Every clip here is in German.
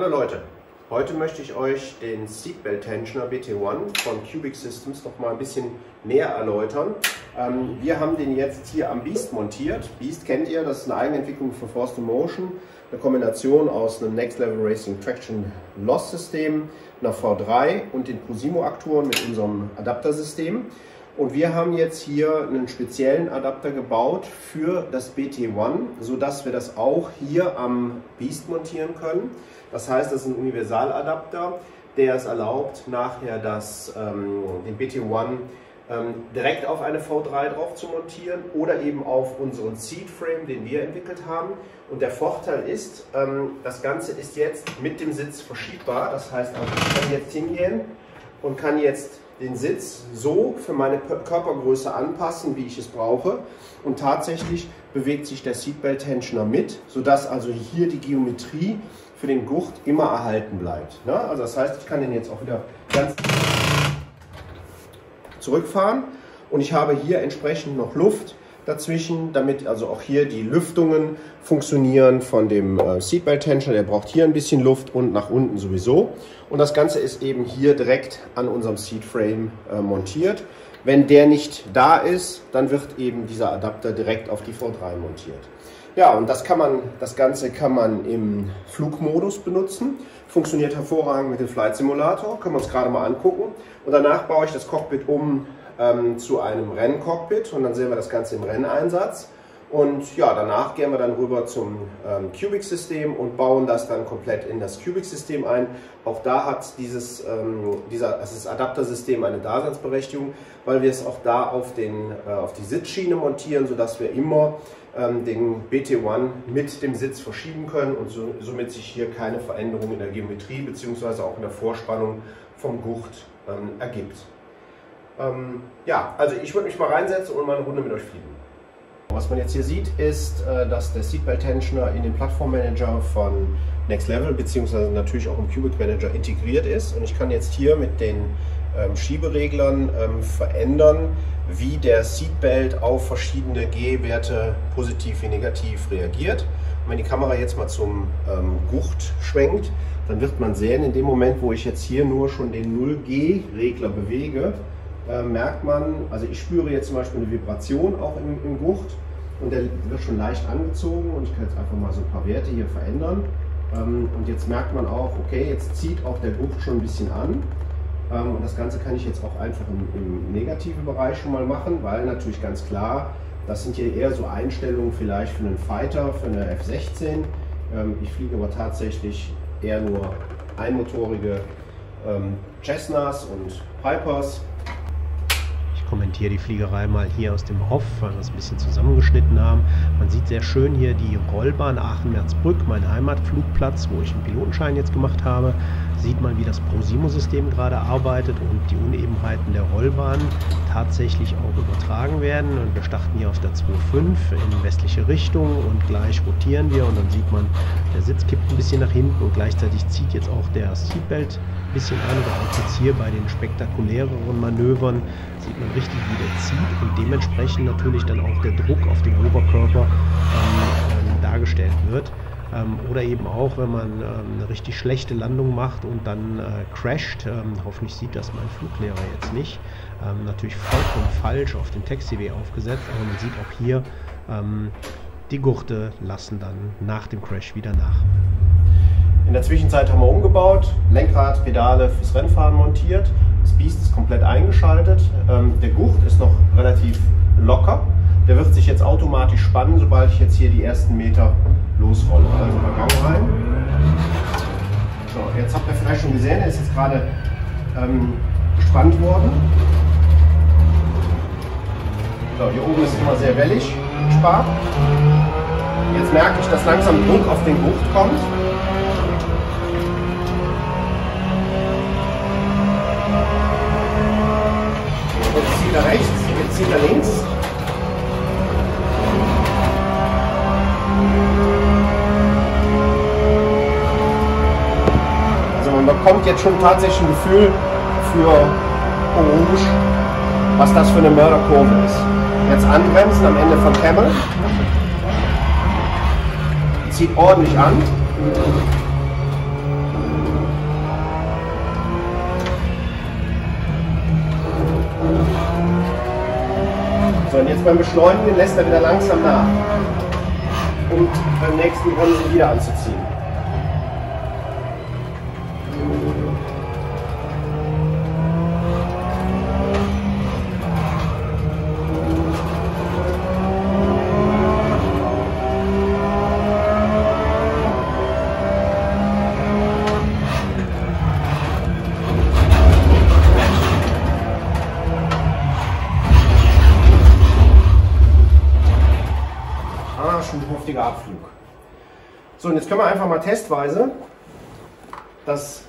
Hallo Leute, heute möchte ich euch den Seatbelt Tensioner BT1 von Cubic Systems noch mal ein bisschen näher erläutern. Ähm, wir haben den jetzt hier am Beast montiert. Beast kennt ihr, das ist eine Eigenentwicklung von Force Motion, eine Kombination aus einem Next Level Racing Traction Loss System, einer V3 und den Prosimo Aktoren mit unserem Adaptersystem. Und wir haben jetzt hier einen speziellen Adapter gebaut für das BT1, sodass wir das auch hier am Beast montieren können. Das heißt, das ist ein Universaladapter, der es erlaubt, nachher das, ähm, den BT1 ähm, direkt auf eine V3 drauf zu montieren oder eben auf unseren Seat Frame, den wir entwickelt haben. Und der Vorteil ist, ähm, das Ganze ist jetzt mit dem Sitz verschiebbar. Das heißt, also ich kann jetzt hingehen und kann jetzt den Sitz so für meine Körpergröße anpassen, wie ich es brauche. Und tatsächlich bewegt sich der Seatbelt Tensioner mit, sodass also hier die Geometrie für den Gurt immer erhalten bleibt. Ne? Also das heißt, ich kann den jetzt auch wieder ganz zurückfahren und ich habe hier entsprechend noch Luft dazwischen, damit also auch hier die Lüftungen funktionieren von dem äh, Seatbelt Tensioner. Der braucht hier ein bisschen Luft und nach unten sowieso. Und das Ganze ist eben hier direkt an unserem Seatframe äh, montiert. Wenn der nicht da ist, dann wird eben dieser Adapter direkt auf die V3 montiert. Ja, und das, kann man, das Ganze kann man im Flugmodus benutzen. Funktioniert hervorragend mit dem Flight Simulator, können wir uns gerade mal angucken. Und danach baue ich das Cockpit um ähm, zu einem Renncockpit und dann sehen wir das Ganze im Renneinsatz. Und ja, danach gehen wir dann rüber zum ähm, Cubic-System und bauen das dann komplett in das Cubic-System ein. Auch da hat dieses, ähm, dieser, also das Adaptersystem eine Daseinsberechtigung, weil wir es auch da auf, den, äh, auf die Sitzschiene montieren, sodass wir immer ähm, den BT1 mit dem Sitz verschieben können und so, somit sich hier keine Veränderung in der Geometrie bzw. auch in der Vorspannung vom Gurt ähm, ergibt. Ähm, ja, also ich würde mich mal reinsetzen und mal eine Runde mit euch fliegen. Was man jetzt hier sieht, ist, äh, dass der Seatbelt Tensioner in den Plattformmanager von Next Level bzw. natürlich auch im Cubic Manager integriert ist. Und ich kann jetzt hier mit den ähm, Schiebereglern ähm, verändern, wie der Seatbelt auf verschiedene G-Werte positiv wie negativ reagiert. Und wenn die Kamera jetzt mal zum ähm, Gurt schwenkt, dann wird man sehen, in dem Moment, wo ich jetzt hier nur schon den 0G-Regler bewege, äh, merkt man, also ich spüre jetzt zum Beispiel eine Vibration auch im, im Gurt und der wird schon leicht angezogen und ich kann jetzt einfach mal so ein paar Werte hier verändern. Ähm, und jetzt merkt man auch, okay, jetzt zieht auch der Gurt schon ein bisschen an. Ähm, und das Ganze kann ich jetzt auch einfach im, im negativen Bereich schon mal machen, weil natürlich ganz klar, das sind hier eher so Einstellungen vielleicht für einen Fighter, für eine F-16. Ähm, ich fliege aber tatsächlich eher nur einmotorige Cessnas und Pipers kommentiere die Fliegerei mal hier aus dem Off, weil wir es ein bisschen zusammengeschnitten haben. Man sieht sehr schön hier die Rollbahn Aachen-Merzbrück, mein Heimatflugplatz, wo ich einen Pilotenschein jetzt gemacht habe. Sieht man, wie das ProSimo-System gerade arbeitet und die Unebenheiten der Rollbahn tatsächlich auch übertragen werden. Und wir starten hier auf der 2.5 in westliche Richtung und gleich rotieren wir und dann sieht man, der Sitz kippt ein bisschen nach hinten und gleichzeitig zieht jetzt auch der Seatbelt ein bisschen an. Oder auch jetzt hier bei den spektakuläreren Manövern sieht man richtig, wie der zieht und dementsprechend natürlich dann auch der Druck auf den Oberkörper ähm, dargestellt wird. Ähm, oder eben auch, wenn man ähm, eine richtig schlechte Landung macht und dann äh, crasht. Ähm, hoffentlich sieht das mein Fluglehrer jetzt nicht. Ähm, natürlich vollkommen falsch auf dem Text-CW aufgesetzt, aber man sieht auch hier, ähm, die Gurte lassen dann nach dem Crash wieder nach. In der Zwischenzeit haben wir umgebaut, Lenkrad, Pedale fürs Rennfahren montiert. Biest ist komplett eingeschaltet. Ähm, der Gurt ist noch relativ locker. Der wird sich jetzt automatisch spannen, sobald ich jetzt hier die ersten Meter losrolle. Also mal Gang rein. So, jetzt habt ihr vielleicht schon gesehen, er ist jetzt gerade ähm, gespannt worden. So, hier oben ist immer sehr wellig gespart. Jetzt merke ich, dass langsam Druck auf den Gurt kommt. Er rechts, jetzt zieht er links. Also man bekommt jetzt schon tatsächlich ein Gefühl für Orange, was das für eine Mörderkurve ist. Jetzt anbremsen am Ende von Camel. Zieht ordentlich an. So, und jetzt beim Beschleunigen lässt er wieder langsam nach. Und beim nächsten Bremsen wieder anzuziehen. So, und jetzt können wir einfach mal testweise das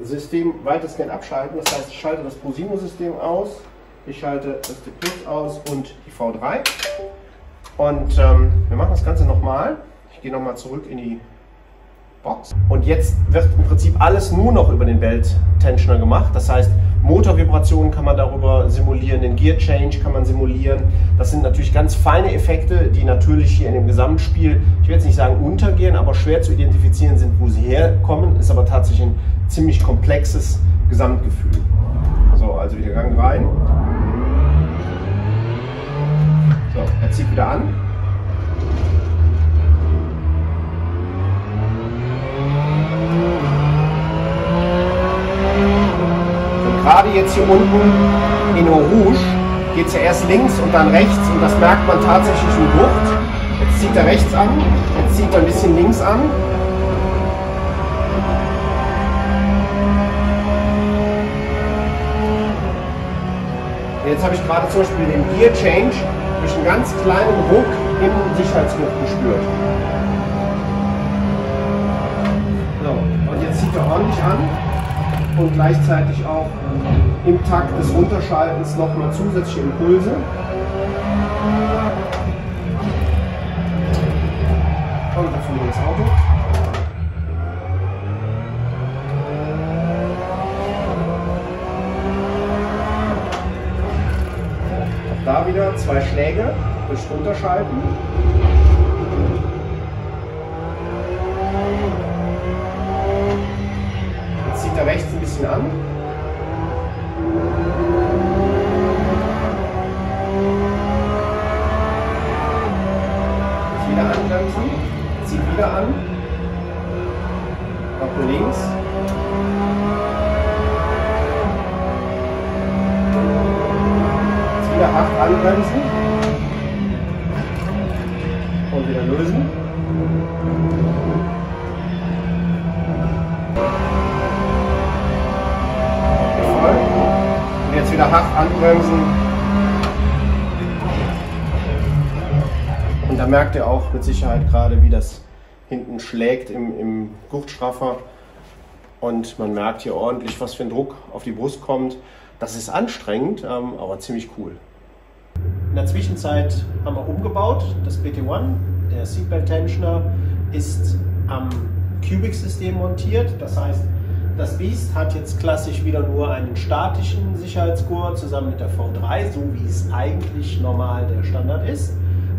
System weitestgehend abschalten. Das heißt, ich schalte das Prosimo-System aus, ich schalte das D Plus aus und die V3. Und ähm, wir machen das Ganze nochmal. Ich gehe nochmal zurück in die Box. Und jetzt wird im Prinzip alles nur noch über den Belt-Tensioner gemacht. Das heißt, Motorvibrationen kann man darüber simulieren, den Gear Change kann man simulieren. Das sind natürlich ganz feine Effekte, die natürlich hier in dem Gesamtspiel, ich will jetzt nicht sagen untergehen, aber schwer zu identifizieren sind, wo sie herkommen. Ist aber tatsächlich ein ziemlich komplexes Gesamtgefühl. So, also wieder Gang rein. So, er zieht wieder an. Gerade jetzt hier unten in Eau Rouge geht es ja erst links und dann rechts und das merkt man tatsächlich in Bucht. Jetzt zieht er rechts an, jetzt zieht er ein bisschen links an. Jetzt habe ich gerade zum Beispiel den Gear Change durch einen ganz kleinen Ruck im Sicherheitsgurt gespürt. So, und jetzt zieht er ordentlich an und gleichzeitig auch im Takt des Runterschaltens nochmal zusätzliche Impulse. Und davon das Auto. Da wieder zwei Schläge durch Runterschalten. Zieht er rechts ein bisschen an. Wieder anbremsen, zieht wieder an. Noch links. Jetzt wieder hart anbremsen. Und wieder lösen. Wieder hart anbremsen. Und da merkt ihr auch mit Sicherheit gerade, wie das hinten schlägt im, im Gurtstraffer. Und man merkt hier ordentlich, was für ein Druck auf die Brust kommt. Das ist anstrengend, ähm, aber ziemlich cool. In der Zwischenzeit haben wir umgebaut. Das BT1, der Seatbelt Tensioner, ist am Cubic-System montiert. Das heißt, das Beast hat jetzt klassisch wieder nur einen statischen Sicherheitsgurt zusammen mit der V3, so wie es eigentlich normal der Standard ist.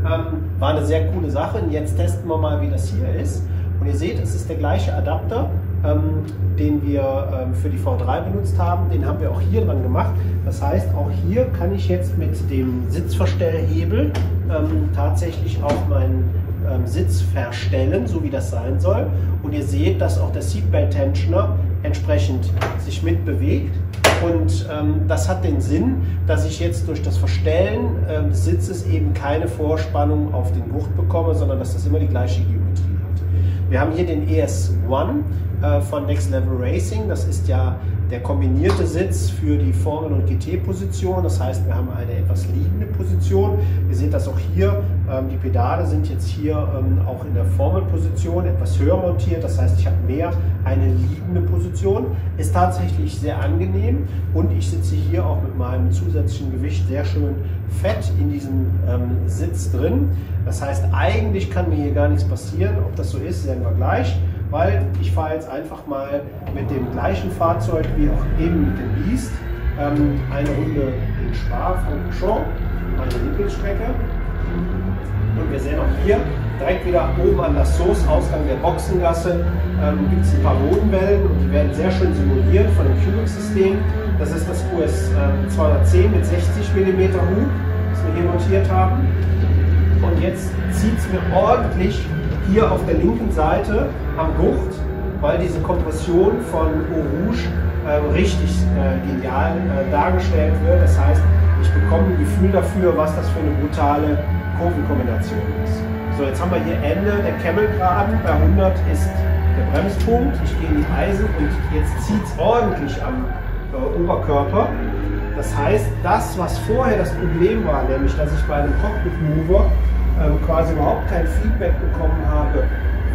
Ähm, war eine sehr coole Sache und jetzt testen wir mal, wie das hier ist. Und ihr seht, es ist der gleiche Adapter, ähm, den wir ähm, für die V3 benutzt haben. Den haben wir auch hier dran gemacht. Das heißt, auch hier kann ich jetzt mit dem Sitzverstellhebel ähm, tatsächlich auch meinen ähm, Sitz verstellen, so wie das sein soll. Und ihr seht, dass auch der Seatbelt Tensioner entsprechend sich mitbewegt. Und ähm, das hat den Sinn, dass ich jetzt durch das Verstellen äh, des Sitzes eben keine Vorspannung auf den Gurt bekomme, sondern dass das immer die gleiche Geometrie hat. Wir haben hier den ES1 äh, von Next Level Racing. Das ist ja der kombinierte Sitz für die Formel- und GT-Position. Das heißt, wir haben eine etwas liegende Position. Ihr seht das auch hier. Ähm, die Pedale sind jetzt hier ähm, auch in der Formelposition etwas höher montiert. Das heißt, ich habe mehr eine liegende Position. Ist tatsächlich sehr angenehm und ich sitze hier auch mit meinem zusätzlichen Gewicht sehr schön fett in diesem ähm, Sitz drin. Das heißt, eigentlich kann mir hier gar nichts passieren. Ob das so ist, sehen wir gleich weil ich fahre jetzt einfach mal mit dem gleichen Fahrzeug wie auch eben mit dem Beast ähm, eine Runde in Spa, Francorchamps, meine Lieblingsstrecke. Und wir sehen auch hier direkt wieder oben an der Source, Ausgang der Boxengasse, ähm, gibt es ein paar Bodenwellen und die werden sehr schön simuliert von dem Cubic-System. Das ist das US äh, 210 mit 60 mm Hub. Das wir hier montiert haben. Und jetzt zieht es mir ordentlich hier auf der linken Seite am Gucht, weil diese Kompression von Eau Rouge äh, richtig äh, genial äh, dargestellt wird. Das heißt, ich bekomme ein Gefühl dafür, was das für eine brutale Kurvenkombination ist. So, jetzt haben wir hier Ende der Kemmelgraden. Bei 100 ist der Bremspunkt. Ich gehe in die Eisen und jetzt zieht es ordentlich am äh, Oberkörper. Das heißt, das, was vorher das Problem war, nämlich dass ich bei einem Cockpit Mover ähm, quasi überhaupt kein Feedback bekommen habe,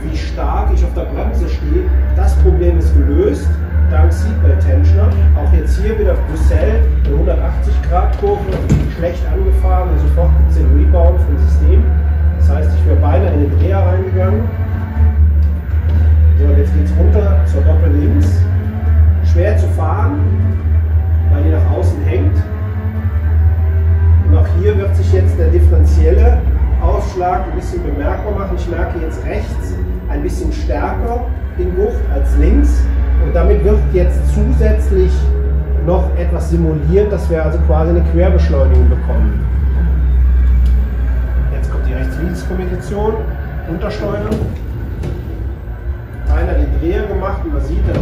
wie stark ich auf der Bremse stehe, das Problem ist gelöst dank Seatbelt Tensioner. Auch jetzt hier wieder Brüssel, eine 180 Grad Kurve, schlecht angefahren und sofort gibt es den Rebound vom System. Das heißt, ich wäre beinahe in den Dreher reingegangen. So, jetzt geht es runter zur Doppel links. Schwer zu fahren, bisschen bemerkbar machen. Ich merke jetzt rechts ein bisschen stärker den Wucht als links. Und damit wird jetzt zusätzlich noch etwas simuliert, dass wir also quasi eine Querbeschleunigung bekommen. Jetzt kommt die Rechts-Links-Kombination, Untersteuern. Einer den Dreher gemacht und man sieht dann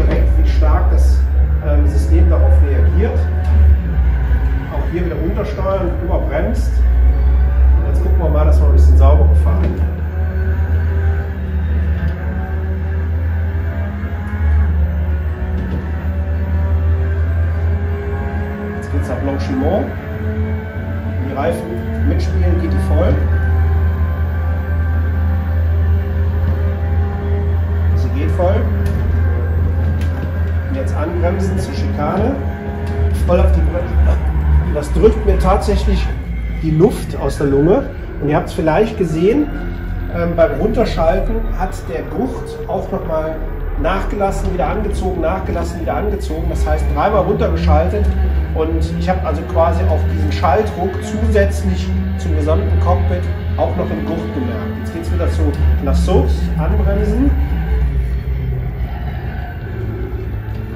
Anbremsen zur Schikane. Voll auf die Bremse. Das drückt mir tatsächlich die Luft aus der Lunge. Und ihr habt es vielleicht gesehen, ähm, beim Runterschalten hat der Gucht auch nochmal nachgelassen, wieder angezogen, nachgelassen, wieder angezogen. Das heißt, dreimal runtergeschaltet und ich habe also quasi auch diesen Schalldruck zusätzlich zum gesamten Cockpit auch noch im Gucht gemerkt. Jetzt geht es wieder zu nach Soaks, anbremsen,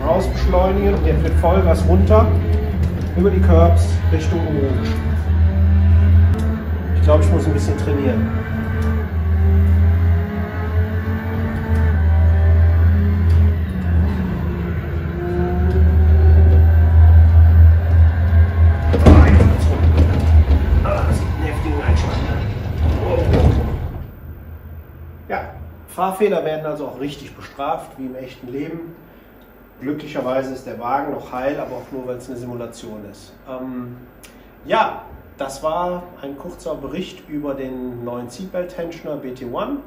rausbeschleunigen und jetzt wird Vollgas runter über die Curbs Richtung Rouge. Ich glaube, ich muss ein bisschen trainieren. Fahrfehler werden also auch richtig bestraft, wie im echten Leben. Glücklicherweise ist der Wagen noch heil, aber auch nur, weil es eine Simulation ist. Ähm, ja, das war ein kurzer Bericht über den neuen Seatbelt Tensioner BT1.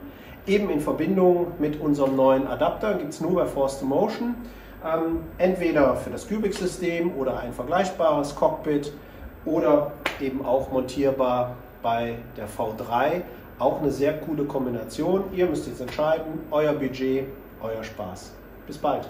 Eben in Verbindung mit unserem neuen Adapter gibt es nur bei Force to Motion. Ähm, entweder für das Cubic-System oder ein vergleichbares Cockpit oder eben auch montierbar bei der V3 auch eine sehr coole Kombination. Ihr müsst jetzt entscheiden, euer Budget, euer Spaß. Bis bald.